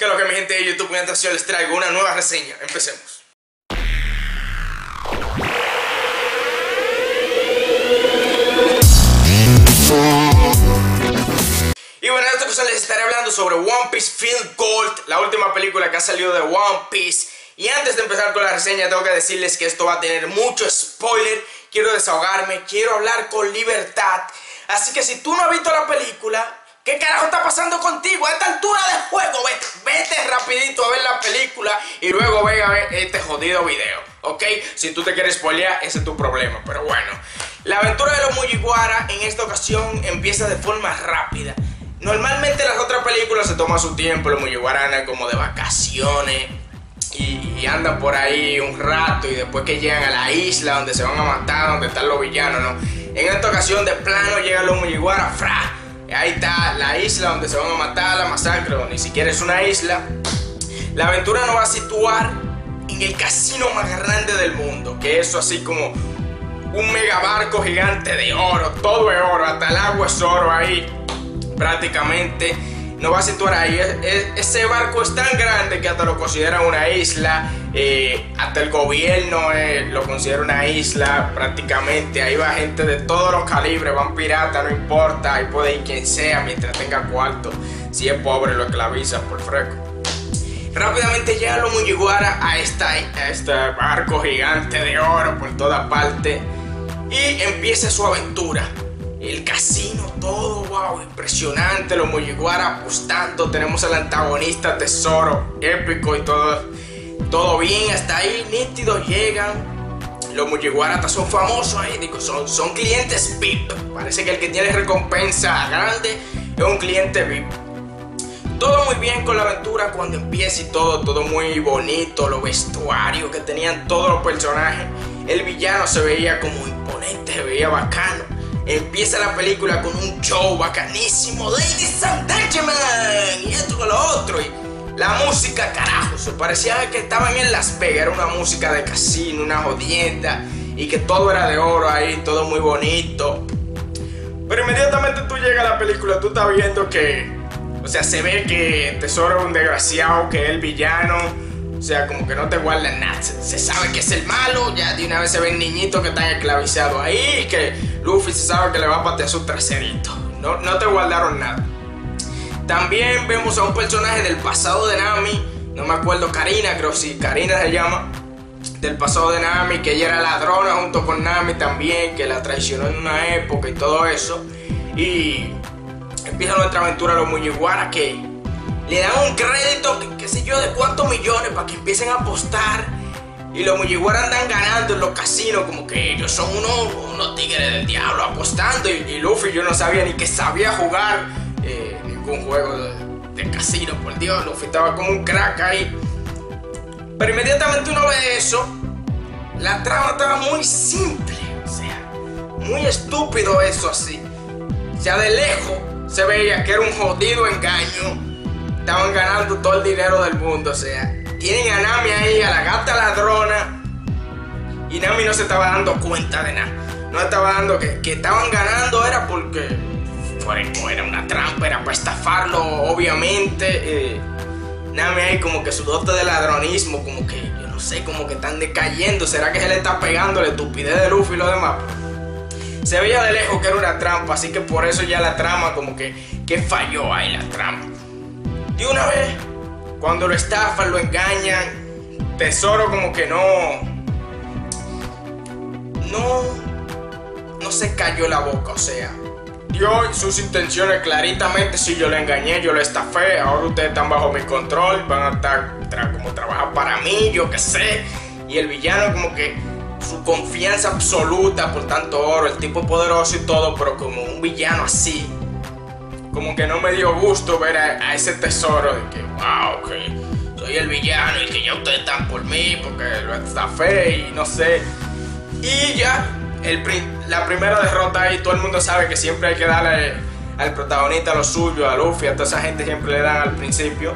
Que lo que mi gente de YouTube en esta les traigo una nueva reseña. Empecemos. Y bueno, en esta ocasión les estaré hablando sobre One Piece Field Gold, la última película que ha salido de One Piece. Y antes de empezar con la reseña, tengo que decirles que esto va a tener mucho spoiler. Quiero desahogarme, quiero hablar con libertad. Así que si tú no has visto la película, ¿Qué carajo está pasando contigo? A esta altura de juego, vete, vete rapidito a ver la película y luego venga a ver este jodido video, ¿ok? Si tú te quieres spoilear, ese es tu problema, pero bueno. La aventura de los Mugiwara en esta ocasión empieza de forma rápida. Normalmente las otras películas se toman su tiempo, los Mugiwara andan como de vacaciones y, andan por ahí un rato y después que llegan a la isla donde se van a matar, donde están los villanos, ¿no? En esta ocasión de plano llegan los Mugiwara, fra Ahí está la isla donde se van a matar, la masacre, ni siquiera es una isla. La aventura nos va a situar en el casino más grande del mundo, que eso así como un megabarco gigante de oro, todo es oro, hasta el agua es oro ahí, prácticamente no va a situar ahí. ese barco es tan grande que hasta lo consideran una isla. Eh, hasta el gobierno eh, lo considera una isla prácticamente. Ahí va gente de todos los calibres, van piratas, no importa. Ahí puede ir quien sea mientras tenga cuarto. Si es pobre, lo esclavizan por fresco. Rápidamente llegan los Mugiwara a, esta, a este barco gigante de oro por toda parte. Y empieza su aventura el casino, todo, wow, impresionante. Los Mugiwara apostando. Tenemos al antagonista Tesoro, épico y todo, todo bien. Hasta ahí, nítido, llegan. Los Mugiwara son famosos ahí, digo, son, son clientes VIP. Parece que el que tiene recompensa grande es un cliente VIP. Todo muy bien con la aventura cuando empieza y todo, todo muy bonito, los vestuarios que tenían todos los personajes. El villano se veía como imponente, se veía bacano Empieza la película con un show bacanísimo, Ladies and Gentlemen, y esto con lo otro. Y la música, carajo, se parecía que estaban en Las Vegas, era una música de casino, una jodienda, y que todo era de oro ahí, todo muy bonito. Pero inmediatamente tú llegas a la película, tú estás viendo que, o sea, se ve que Tesoro es un desgraciado, que es el villano o sea, como que no te guardan nada. Se, sabe que es el malo. Ya de una vez se ven niñitos que están esclavizados ahí. Que Luffy se sabe que le va a patear su traserito. No, no te guardaron nada. También vemos a un personaje del pasado de Nami. No me acuerdo, Karina, creo sí. Karina se llama. Del pasado de Nami. Que ella era ladrona junto con Nami también. Que la traicionó en una época y todo eso. Y empieza nuestra aventura los Mugiwara que le dan un crédito, qué sé yo, de cuántos millones para que empiecen a apostar. Y los Mugiwara andan ganando en los casinos, como que ellos son unos, unos tigres del diablo apostando. Y, Luffy yo no sabía ni que sabía jugar eh, ningún juego de, casino, por Dios. Luffy estaba como un crack ahí. Pero inmediatamente uno ve eso, la trama estaba muy simple, o sea, muy estúpido eso así. Ya de lejos se veía que era un jodido engaño estaban ganando todo el dinero del mundo. O sea, tienen a Nami ahí, a la gata ladrona. Y Nami no se estaba dando cuenta de nada. No estaba dando que, que estaban ganando, era porque era una trampa, era para estafarlo, obviamente. Eh, Nami ahí como que su dote de ladronismo, como que, yo no sé, como que están decayendo. ¿Será que se le está pegando la estupidez de Luffy y lo demás? Se veía de lejos que era una trampa, así que por eso ya la trama como que, que falló ahí la trampa. Y una vez, cuando lo estafan, lo engañan, Tesoro como que no. No. No se cayó la boca, o sea. Dio sus intenciones claritamente. Si yo le engañé, yo lo estafé. Ahora ustedes están bajo mi control. Van a estar como trabajar para mí, yo qué sé. Y el villano, como que su confianza absoluta por tanto oro. El tipo poderoso y todo, pero como un villano así como que no me dio gusto ver a, ese tesoro de que, wow, que soy el villano y que ya ustedes están por mí porque lo estafé y no sé. Y ya, el, la primera derrota ahí, todo el mundo sabe que siempre hay que darle al protagonista lo suyo, a Luffy, a toda esa gente siempre le dan al principio.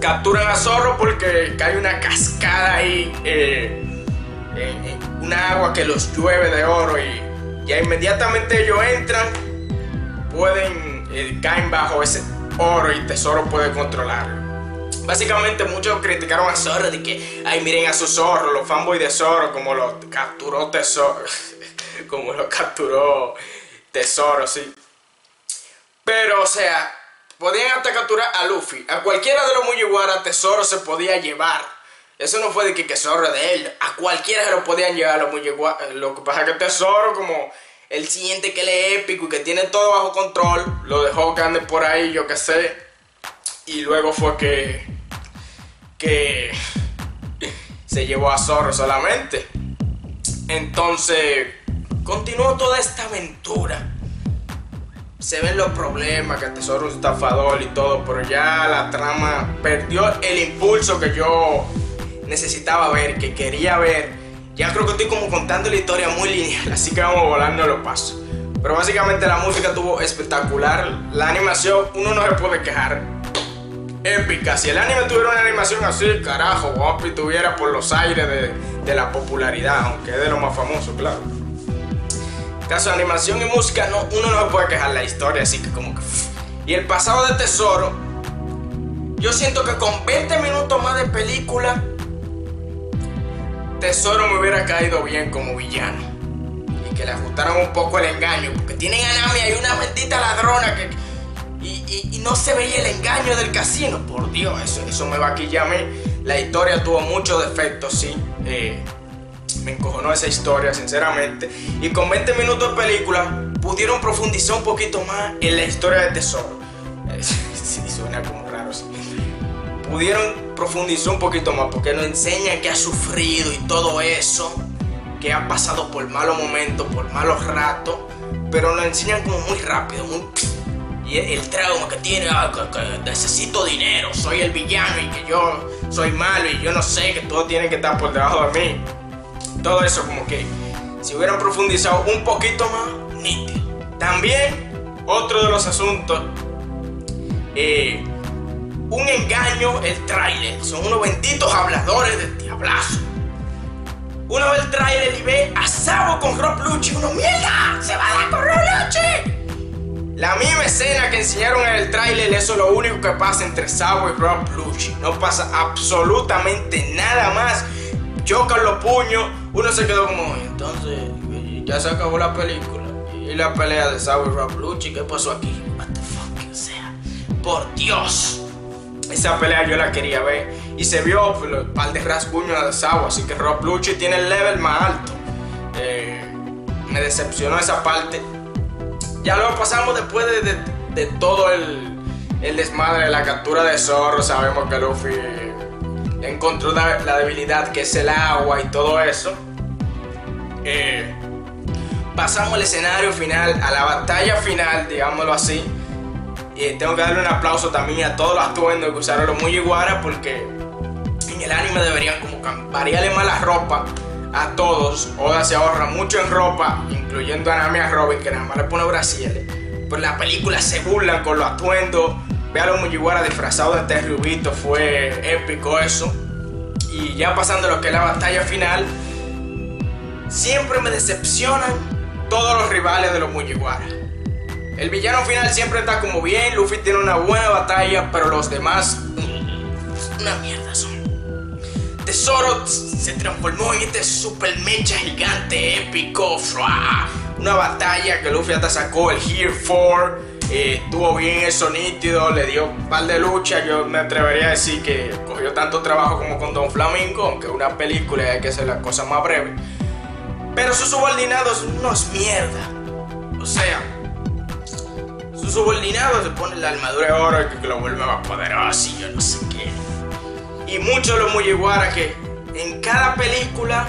Capturan a Zorro porque cae una cascada ahí, eh, un agua que los llueve de oro y ya inmediatamente ellos entran, pueden eh, caen bajo ese oro y tesoro puede controlarlo. Básicamente muchos criticaron a Zorro de que, ay miren a su zorro, los fanboys de Zorro, como lo capturó Tesoro, como lo capturó Tesoro, sí. Pero, o sea, podían hasta capturar a Luffy. A cualquiera de los Mugiwara Tesoro se podía llevar. Eso no fue de que, que Zorro de él. A cualquiera se lo podían llevar los Mugiwara. Lo que pasa es que Tesoro, como el siguiente que le es épico y que tiene todo bajo control, lo dejó que por ahí, yo qué sé. Y luego fue que. que. se llevó a Zorro solamente. Entonces. continuó toda esta aventura se ven los problemas, que tesoro es estafador y todo, pero ya la trama perdió el impulso que yo necesitaba ver, que quería ver. Ya creo que estoy como contando la historia muy lineal, así que vamos volando los pasos. Pero básicamente la música estuvo espectacular, la animación, uno no se puede quejar. Épica, si el anime tuviera una animación así, carajo, One tuviera por los aires de, de la popularidad, aunque es de lo más famoso, claro caso de animación y música, no, uno no puede quejar la historia, así que como que... Y el pasado de Tesoro, yo siento que con 20 minutos más de película, Tesoro me hubiera caído bien como villano. Y que le ajustaran un poco el engaño, porque tienen a Nami, hay una bendita ladrona que... Y, no se veía el engaño del casino. Por Dios, eso, eso me va a quillar a. La historia tuvo muchos defectos, sí. Eh, me encojonó esa historia, sinceramente. Y con 20 minutos de película pudieron profundizar un poquito más en la historia de Tesoro. sí, suena como. Pudieron profundizar un poquito más porque nos enseñan que ha sufrido y todo eso, que ha pasado por malos momentos, por malos ratos, pero nos enseñan como muy rápido, muy... Y el trauma que tiene, ah, necesito dinero, soy el villano y que yo soy malo y yo no sé que todo tiene que estar por debajo de mí todo eso como que si hubieran profundizado un poquito más, nítido. También, otro de los asuntos, eh, un engaño el trailer. Son unos benditos habladores del diablazo. Uno ve el trailer y ve a Sabo con Rob Lucci. Uno, ¡mierda! ¡Se va a dar con Rob Lucci! La misma escena que enseñaron en el trailer, eso es lo único que pasa entre Sabo y Rob Lucci. No pasa absolutamente nada más. Chocan los puños, uno se quedó como, entonces, ya se acabó la película. Y la pelea de Sabo y Rob Lucci, ¿qué pasó aquí? What the fuck, o sea, por Dios. Esa pelea yo la quería ver. Y se vio pues, el par de rasguños de Sabo, así que Rob Lucci tiene el level más alto. Eh, me decepcionó esa parte. Ya luego pasamos después de, todo el, el, desmadre de la captura de Zorro. Sabemos que Luffy encontró la debilidad que es el agua y todo eso. Eh, pasamos al escenario final, a la batalla final, digámoslo así. Tengo que darle un aplauso también a todos los atuendos que usaron los Mugiwara porque en el anime deberían como variarle más la ropa a todos. Oda se ahorra mucho en ropa, incluyendo a Nami a Robin, que nada más le pone brasiles. Pues la película se burlan con los atuendos. Ve a los Mugiwara disfrazados de este rubito, fue épico eso. Y ya pasando lo que es la batalla final, siempre me decepcionan todos los rivales de los Mugiwara. El villano final siempre está como bien, Luffy tiene una buena batalla, pero los demás una mierda son. Tesoro se transformó en este super mecha gigante épico, una batalla que Luffy hasta sacó el Here For, eh, tuvo bien eso nítido, le dio un par de lucha, yo me atrevería a decir que cogió tanto trabajo como con Don Flamingo, aunque una película hay que hacer las cosas más breves. Pero sus subordinados no es mierda. O sea, sus subordinados se ponen la armadura de oro que lo vuelve más poderoso y yo no sé qué. Y muchos de los Mugiwara que en cada película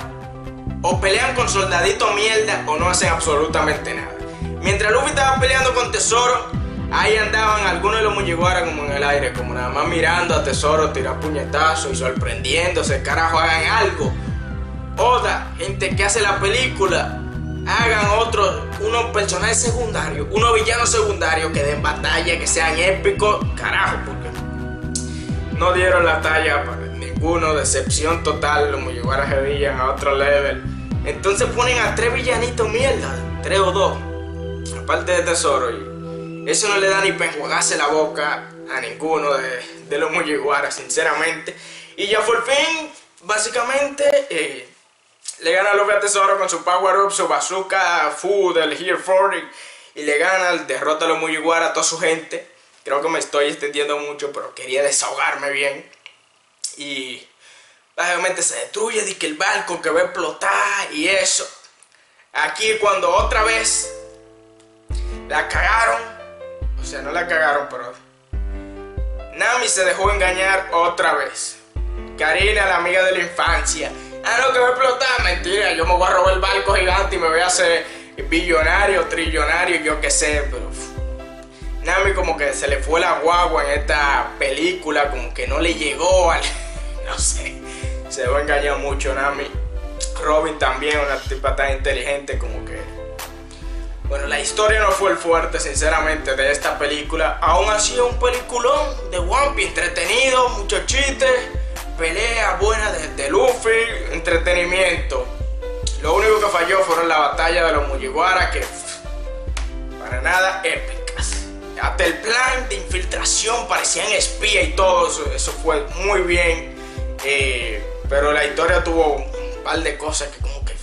o pelean con soldaditos mierda o no hacen absolutamente nada. Mientras Luffy estaba peleando con Tesoro, ahí andaban algunos de los Mugiwara como en el aire, como nada más mirando a Tesoro tirar puñetazos y sorprendiéndose, carajo, hagan algo. Oda, gente que hace la película, hagan otros, unos personajes secundarios, unos villanos secundarios que den batalla, que sean épicos, carajo, porque no dieron la talla para ninguno, decepción total, los Mugiwara se a otro level. Entonces ponen a tres villanitos mierda, tres o dos, aparte de tesoro, y eso no le da ni para la boca a ninguno de, los Mugiwara, sinceramente. Y ya por fin, básicamente, eh, le gana a Luffy a Tesoro con su Power Up, su bazooka, Fu del Here 40 y le gana, derrota a los Mugiwara, a toda su gente. Creo que me estoy extendiendo mucho, pero quería desahogarme bien. Y básicamente se destruye, de que el barco que va a explotar y eso. Aquí cuando otra vez la cagaron, o sea, no la cagaron, pero Nami se dejó engañar otra vez. Karina, la amiga de la infancia. Ah, no, que va a explotar. Mentira, yo me voy a robar el barco gigante y me voy a hacer billonario, trillonario, yo qué sé, pero... Nami como que se le fue la guagua en esta película, como que no le llegó al... No sé, se dejó engañar mucho Nami. Robin también, una tipa tan inteligente como que... Bueno, la historia no fue el fuerte, sinceramente, de esta película. Aún así, un peliculón de One Piece, entretenido, muchos chistes, pelea buena de, de la batalla de los Mugiwara, que para nada épicas. Hasta el plan de infiltración parecían espía y todo, eso, fue muy bien. Eh, pero la historia tuvo un par de cosas que como que...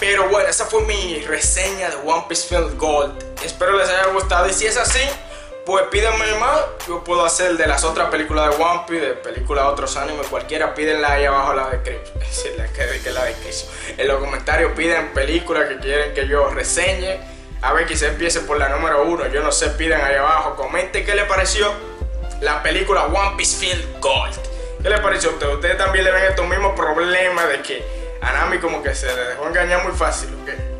Pero bueno, esa fue mi reseña de One Piece Film Gold. Espero les haya gustado y si es así, pues pídenme más, yo puedo hacer de las otras películas de One Piece, de películas de otros animes, cualquiera, pídenla ahí abajo en la descripción. En los comentarios piden películas que quieren que yo reseñe. A ver, quizá empiece por la número uno. Yo no sé, piden ahí abajo. Comenten qué les pareció la película One Piece Field Gold. ¿Qué les pareció a ustedes? Ustedes también le ven estos mismos problemas de que a Nami como que se le dejó engañar muy fácil, ¿ok?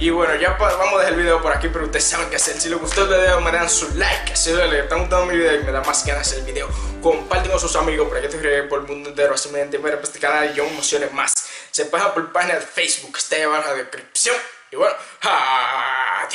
Y bueno, ya vamos a dejar el video por aquí, pero ustedes saben qué hacer. Si les gustó el video, me dan su like. Si les está gustando mi video y me da más ganas el video, comparten con sus amigos para que te escriban por el mundo entero. Así me ver este canal y yo me emocione más. Se pasa por página de Facebook, está ahí abajo en la descripción. Y bueno, ¡ja!